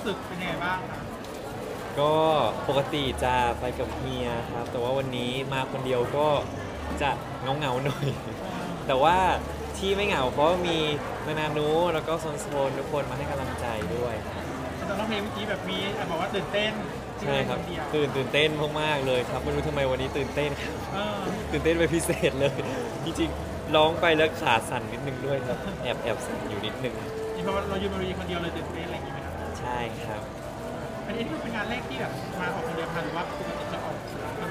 รู้สึกเป็นยังไงบ้างคะก็ปกติจะไปกับเฮียครับ แต่ว่าวันนี้มาคนเดียวก็จะเงาเงาๆหน่อย แต่ว่าที่ไม่เหงาเพราะว่ามีนานานุแล้วก็โซนโซนทุกคนมาให้กำลังใจด้วยครับตอนร้องเพลงเมื่อกี้แบบมีบอกว่าตื่นเต้นที่ใช่ครับ นเดียวตื่นตื่นเต้นมากๆเลยครับไม่รู้ทำไมวันนี้ตื่นเต้นครับ เออตื่นเต้นเป็นพิเศษเลย จริงๆร้องไปแล้วขาสั่นนิดนึงด้วยครับ แอบแอบสั่นอยู่นิดนึงนี่เพราะว่าเราอยู่บนเวทีคนเดียวเลยตื่นเต้นอะไรอย่างงี้ไหมครับ ใช่ครับอันนี้เป็นงานแรกที่แบบมาออกคนเดียวค่ะหรือว่าปกติจะออก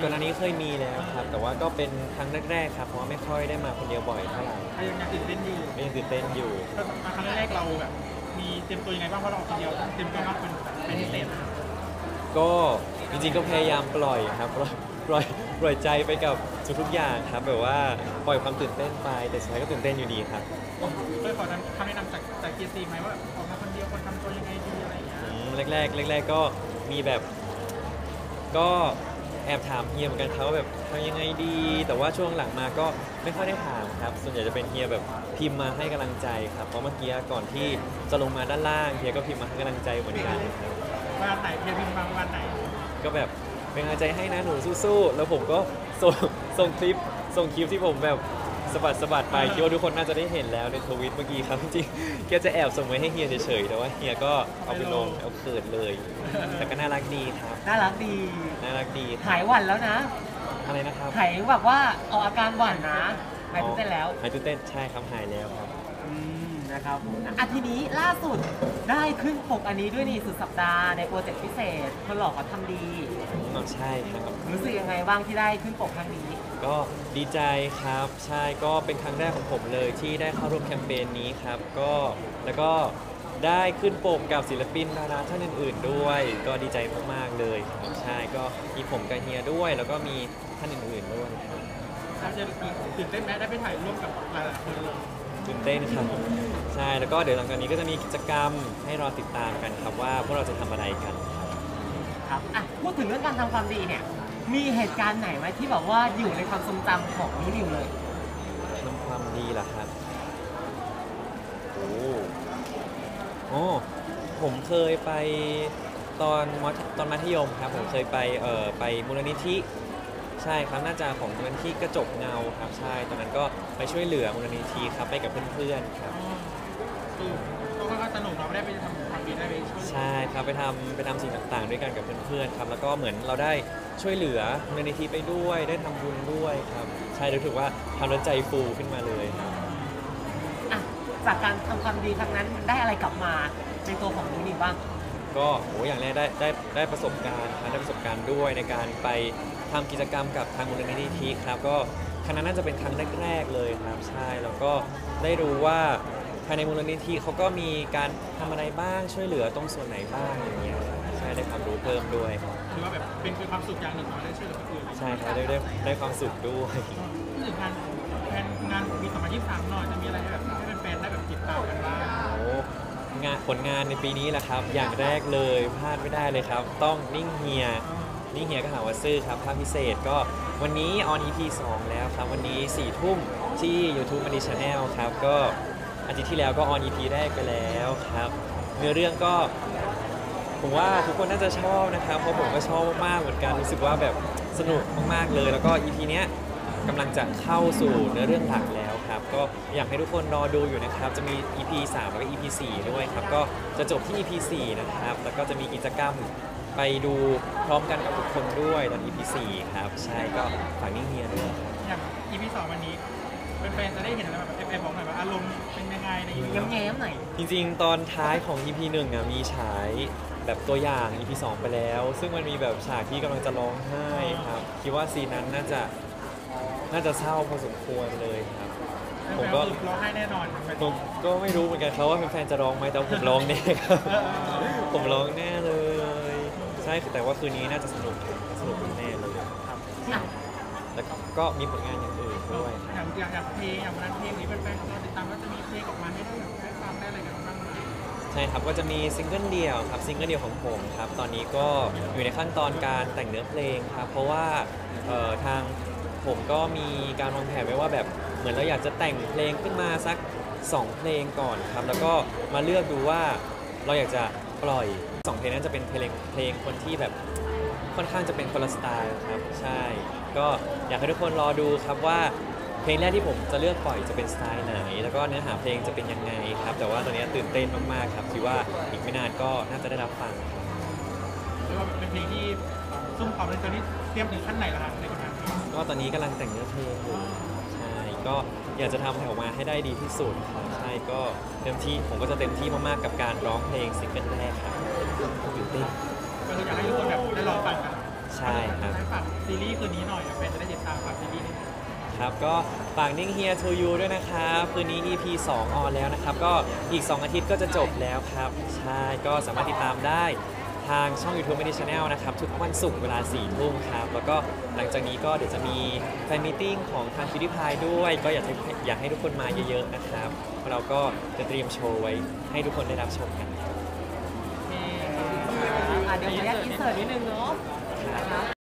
ก่อนหน้านี้เคยมีแล้วครับ แต่ว่าก็เป็นครั้งแรกๆครับเพราะว่าไม่ค่อยได้มาคนเดียวบ่อยเท่าไหร่ก็ยังตื่นเต้นอยู่ก็ยังตื่นเต้นอยู่ก็มาครั้งแรกเราแบบมีเตรียมตัวยังไงบ้างเพราะเราออกคนเดียวเตรียมตัวมากเป็นเป็นพิเศษนะก็จริงๆก็พยายามปล่อยครับปล่อยปล่อยปล่อยใจไปกับทุกๆอย่างครับแบบว่าปล่อยความตื่นเต้นไปแต่สุดท้ายก็ตื่นเต้นอยู่ดีครับเคยขอคำแนะนำจากจากเกียรติไหมว่าออก แรกๆแรก ๆ ก็มีแบบ ก็แอบถามเฮียเหมือนกันครับว่าแบบทำยังไงดี แต่ว่าช่วงหลังมาก็ไม่ค่อยได้ถามครับ ส่วนใหญ่จะเป็นเฮียแบบพิมพ์มาให้กำลังใจครับ เพราะเมื่อกี้ก่อนที่จะลงมาด้านล่างเฮียก็พิมพ์มาให้กำลังใจเหมือนกันครับวันไหนเพียงพิมพ์บางวันไหนก็แบบเป็นกำลังใจให้นะหนูสู้ๆแล้วผมก็ส่งส่งคลิปส่งคลิปที่ผมแบบ สะบัดสะบัดไปคิดว่าทุกคนน่าจะได้เห็นแล้วในทวิตเมื่อกี้ครับจริงๆแกจะแอบส่งไว้ให้เฮียเฉยๆแต่ว่าเฮียก็เอาไปลงเอาเขินเลย แต่ก็น่ารักดีครับ น่ารักดี น่ารักดีหายหวั่นแล้วนะ อะไรนะครับหายแบบว่าออกอาการหวั่นนะหายตื่นเต้นแล้วหายตื่นเต้นใช่ครับหายแล้วครับอืมนะครับอะทีนี้ล่าสุดได้ขึ้นปกอันนี้ด้วยนี่สุดสัปดาห์ในโปรเจกต์พิเศษคนหลอกเขาทำดีอ๋อใช่ครับรู้สึกยังไงบ้างที่ได้ขึ้นปกครั้งนี้ ก็ดีใจครับ ใช่ก็เป็นครั้งแรกของผมเลยที่ได้เข้าร่วมแคมเปญนี้ครับ ก็แล้วก็ได้ขึ้นปกกับศิลปินดาราท่านอื่น ๆ ด้วย ก็ดีใจมากๆเลยครับใช่ก็มีผมกับเฮียด้วย แล้วก็มีท่านอื่นๆด้วยครับเราจะตื่นเต้นไหมได้ไปถ่ายร่วมกับหลายๆคนเลยตื่นเต้นครับใช่แล้วก็เดี๋ยวหลังจากนี้ก็จะมีกิจกรรมให้รอติดตามกันครับว่าพวกเราจะทำอะไรกันครับ ครับอะพูดถึงเรื่องการทำความดีเนี่ย มีเหตุการณ์ไหนไหมที่แบบว่าอยู่ในความทรงจำของนิวเลยทำความดีล่ะครับ โอ้โอ้ผมเคยไปตอนมัธตอนมัธยมครับผมเคยไปเอ่อไปมูลนิธิใช่ครับน่าจะของมูลนิธิกระจกเงาครับใช่ตอนนั้นก็ไปช่วยเหลือมูลนิธิครับไปกับเพื่อนๆครับคือก็ค่อนข้างสนุกเราไม่ได้ไปทำความดีได้ไปช่วย ใช่ครับไปทำไปทำสิ่งต่างๆ ด้วยกันกับเพื่อนๆครับแล้วก็เหมือนเราได้ ช่วยเหลือมูลนิธิไปด้วย ได้ทำบุญด้วยครับ ใช่รู้สึกว่าทำแล้วใจฟูขึ้นมาเลยครับอะจากการทำความดีครั้งนั้นได้อะไรกลับมาในตัวของนิวบ้าง ก็โหอย่างแรกได้ได้ได้ประสบการณ์ครับได้ประสบการณ์ด้วยในการไปทำกิจกรรมกับทางมูลนิธิครับก็ครั้งนั้นน่าจะเป็นครั้งแรกๆเลยครับใช่แล้วก็ได้รู้ว่าภายในมูลนิธิเขาก็มีการทำอะไรบ้างช่วยเหลือตรงส่วนไหนบ้างอย่างเงี้ยครับใช่ ได้ความรู้เพิ่มด้วยครับถือว่าแบบเป็นเป็นความสุขอย่างหนึ่งเนาะได้ช่วยเหลือคนอื่นใช่ครับได้ได้ได้ความสุขด้วยพูดถึงงานแฟนงานมี2023หน่อยจะมีอะไรให้แบบให้แฟนๆได้แบบติดตามกันบ้างโอ้งานผลงานในปีนี้แหละครับ อย่างแรกเลยพลาดไม่ได้เลยครับ ต้องนิ่งเฮียนี่เฮียก็หาว่าซื่อครับภาคพิเศษก็วันนี้ออน EP 2 แล้วครับ วันนี้4ี่ทุ่มที่ YouTube Money Channel ครับ ก็อาทิตย์ที่แล้วก็ออน EP แรกไปแล้วครับ เนื้อเรื่องก็ ผมว่าทุกคนน่าจะชอบนะครับเพราะผมก็ชอบมากๆเหมือนกันรู้สึกว่าแบบสนุกมากๆเลย แล้วก็ EP เนี้ยกำลังจะเข้าสู่เนื้อเรื่องหลักแล้วครับก็อยากให้ทุกคนรอดูอยู่นะครับ จะมี EP 3แล้วก็ EP 4ด้วยครับก็จะจบที่ EP 4นะครับแล้วก็จะมีกิจกรรมไปดูพร้อมกันกับทุกคนด้วยตอน EP 4ครับใช่ก็ฝากนิ่งเฮียด้วยอย่าง EP สองวันนี้แฟนๆจะได้เห็นอะไรแบบแอบบอกหน่อยว่าอารมณ์เป็นยังไงใน EP แง้มๆหน่อย จริงๆ ตอนท้ายของ EP 1อะมีฉาย แบบตัวอย่าง EP 2 ไปแล้ว ซึ่งมันมีแบบฉากที่กำลังจะร้องไห้ครับ คิดว่าซีนนั้นน่าจะน่าจะเศร้าพอสมควรเลยครับ ผมก็แฟนๆร้องไห้แน่นอนแฟนๆผมก็ไม่รู้เหมือนกันครับว่าแฟนๆจะร้องไหมแต่ว่าผมร้องแน่ครับ ผมร้องแน่เลย ใช่แต่ว่าคืนนี้น่าจะสนุกสนุกแน่เลยครับอะแล้วก็มีผลงานอย่างอื่นด้วยอย่างอย่างอย่างเพลงอย่างวันนั้นเพลงนี้แฟนๆรอติดตามว่าจะมีเพลงออกมาให้ได้แบบ ใช่ครับก็จะมีซิงเกิลเดี่ยวครับซิงเกิลเดี่ยวของผมครับตอนนี้ก็อยู่ในขั้นตอนการแต่งเนื้อเพลงครับเพราะว่าเอ่อทางผมก็มีการวางแผนไว้ว่าแบบเหมือนเราอยากจะแต่งเพลงขึ้นมาสัก 2 เพลงก่อนครับแล้วก็มาเลือกดูว่าเราอยากจะปล่อยสองเพลงนั้นจะเป็นเพลงเพลงคนที่แบบค่อนข้างจะเป็นคนละสไตล์ครับใช่ ก็อยากให้ทุกคนรอดูครับว่า เพลงแรกที่ผมจะเลือกปล่อยจะเป็นสไตล์ไหน แล้วก็เนื้อหาเพลงจะเป็นยังไงครับ แต่ว่าตอนนี้ตื่นเต้นมากๆครับคิดว่าอีกไม่นานก็น่าจะได้รับฟังครับเรียกว่าเป็นเพลงที่ซุ่มความเล่นตอนนี้เตรียมถึงขั้นไหนแล้วครับในการทำก็ตอนนี้กำลังแต่งเนื้อเพลงอยู่ใช่ก็อยากจะทำให้ออกมาให้ได้ดีที่สุดครับใช่ก็เต็มที่ผมก็จะเต็มที่มากๆกับการร้องเพลงซิงเกิลแรกครับตื่นเต้นก็คืออยากให้ทุกคนแบบได้ลองฟังกันใช่ครับให้ฝากซีรีส์คืนนี้หน่อย ครับก็ฝากนิ่งเฮีย to you ด้วยนะครับคืนนี้ EP 2 ออนแล้วนะครับ ก็อีก 2 อาทิตย์ก็จะจบแล้วครับใช่ก็สามารถติดตามได้ทางช่อง YouTube m e d i Channel นะครับ ทุกวันศุกร์เวลา4ทุ่มครับ แล้วก็หลังจากนี้ก็เดี๋ยวจะมี fan meeting ของทาง Cutie Pie ด้วย ก็อยากอยากให้ทุกคนมาเยอะๆนะครับเราก็จะเตรียมโชว์ไว้ให้ทุกคนได้รับชมกันครับ อะเดี๋ยวขออนุญาต insert นิดนึงเนาะ